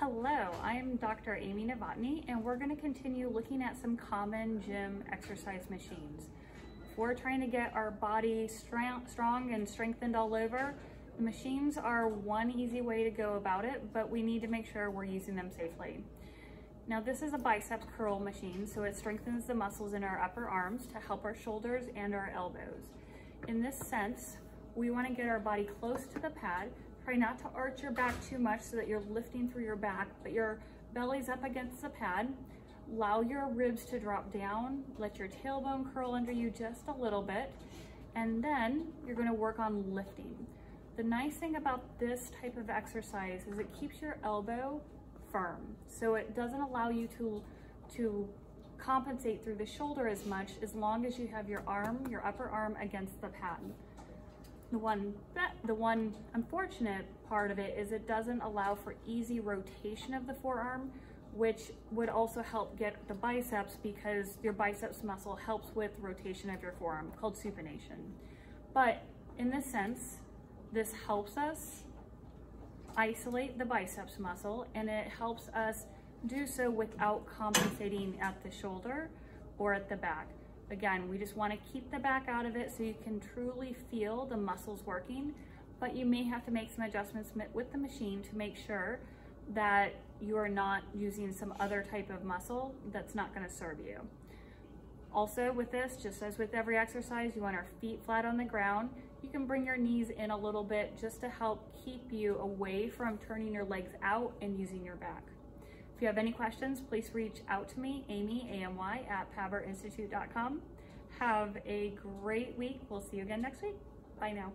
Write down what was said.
Hello, I'm Dr. Amy Novotny and we're going to continue looking at some common gym exercise machines. If we're trying to get our body strong and strengthened all over, the machines are one easy way to go about it, but we need to make sure we're using them safely. Now this is a bicep curl machine, so it strengthens the muscles in our upper arms to help our shoulders and our elbows. In this sense, we want to get our body close to the pad Try not to arch your back too much so that you're lifting through your back, but your belly's up against the pad. Allow your ribs to drop down. Let your tailbone curl under you just a little bit. And then you're gonna work on lifting. The nice thing about this type of exercise is it keeps your elbow firm. So it doesn't allow you to, to compensate through the shoulder as much as long as you have your arm, your upper arm against the pad. The one, the one unfortunate part of it is it doesn't allow for easy rotation of the forearm, which would also help get the biceps because your biceps muscle helps with rotation of your forearm called supination. But in this sense, this helps us isolate the biceps muscle and it helps us do so without compensating at the shoulder or at the back. Again, we just wanna keep the back out of it so you can truly feel the muscles working, but you may have to make some adjustments with the machine to make sure that you are not using some other type of muscle that's not gonna serve you. Also with this, just as with every exercise, you want our feet flat on the ground. You can bring your knees in a little bit just to help keep you away from turning your legs out and using your back. If you have any questions, please reach out to me, Amy, A-M-Y, at pabrinstitute.com. Have a great week. We'll see you again next week. Bye now.